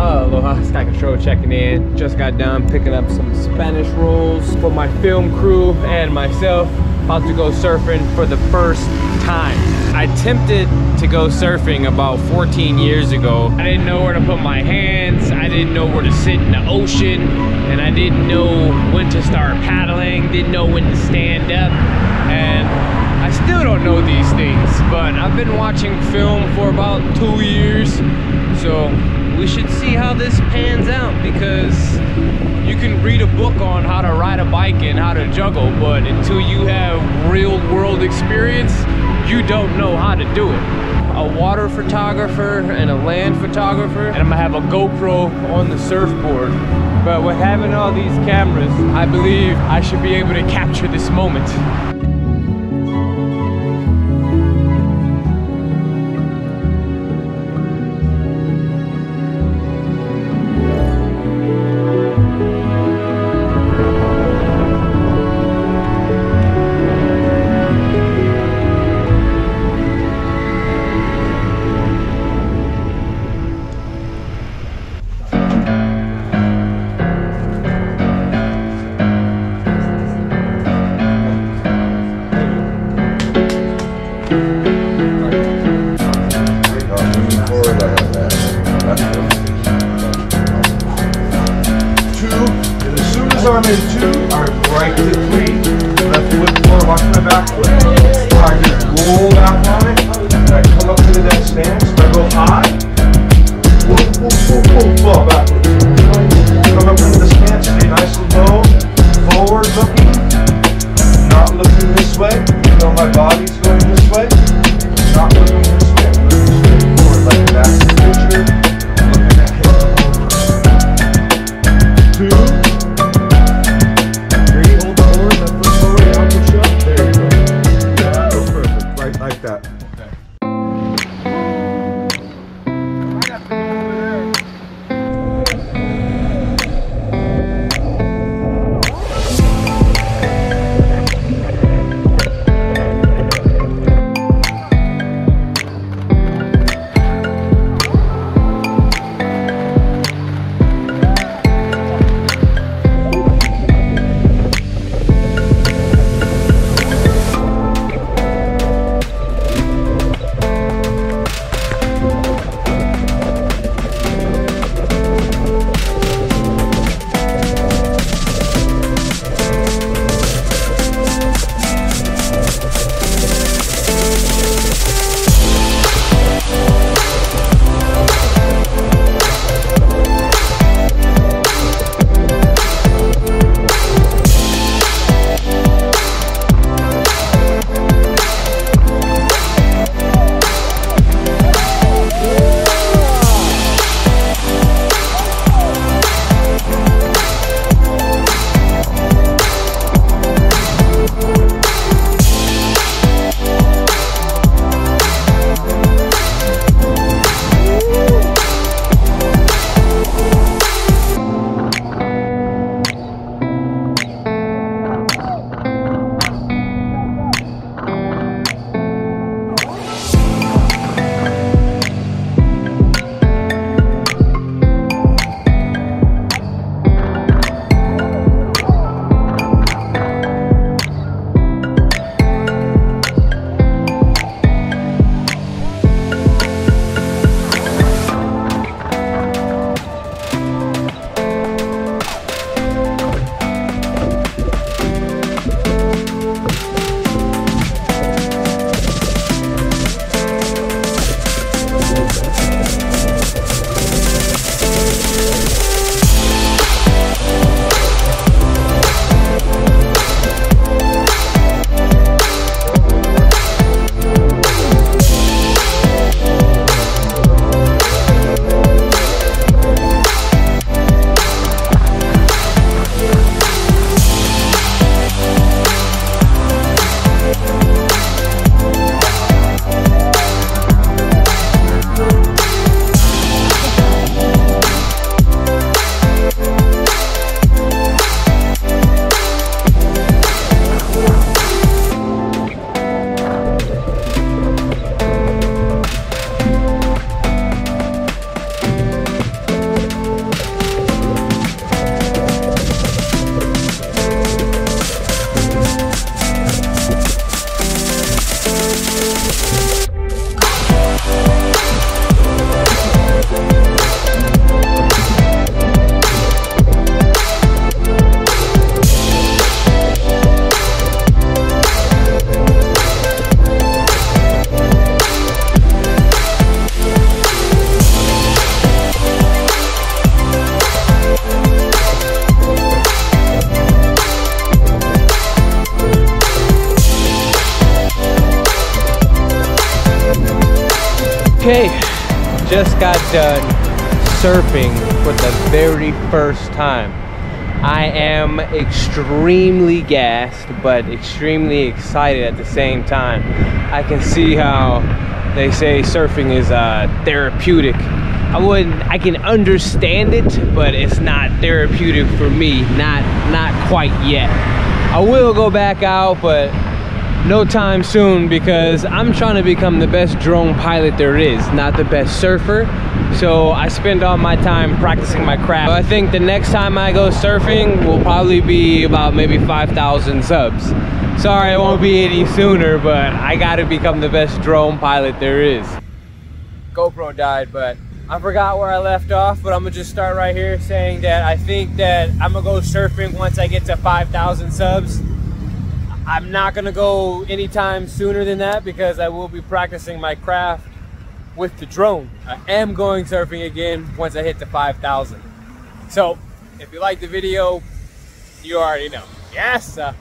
Uh, aloha, Sky Control checking in. Just got done picking up some Spanish rolls for my film crew and myself. About to go surfing for the first time. I attempted to go surfing about 14 years ago. I didn't know where to put my hands. I didn't know where to sit in the ocean. And I didn't know when to start paddling. Didn't know when to stand up. And I still don't know these things, but I've been watching film for about two years. So we should see how this pans out because you can read a book on how to ride a bike and how to juggle, but until you have real world experience, you don't know how to do it. A water photographer and a land photographer, and I'm gonna have a GoPro on the surfboard. But with having all these cameras, I believe I should be able to capture this moment. arm is two, our right to three. Left foot four, watch the back foot. like that. Okay, just got done surfing for the very first time. I am extremely gassed, but extremely excited at the same time. I can see how they say surfing is uh, therapeutic. I wouldn't, I can understand it, but it's not therapeutic for me, not, not quite yet. I will go back out, but no time soon because I'm trying to become the best drone pilot there is, not the best surfer. So I spend all my time practicing my craft. I think the next time I go surfing will probably be about maybe 5,000 subs. Sorry, it won't be any sooner, but I gotta become the best drone pilot there is. GoPro died, but I forgot where I left off, but I'm gonna just start right here saying that I think that I'm gonna go surfing once I get to 5,000 subs. I'm not gonna go anytime sooner than that because I will be practicing my craft with the drone. I am going surfing again once I hit the 5,000. So, if you like the video, you already know. Yes! Uh,